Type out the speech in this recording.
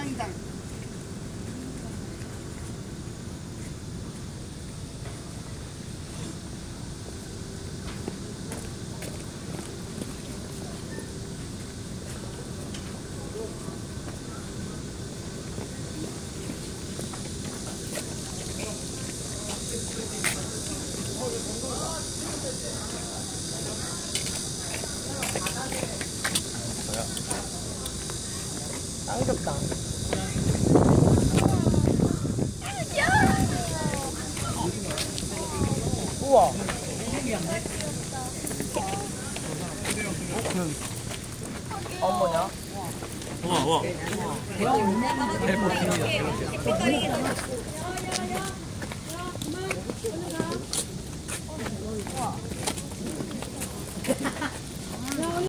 양이당. 쌍겹다. 우와. 어머냐? 와, 와.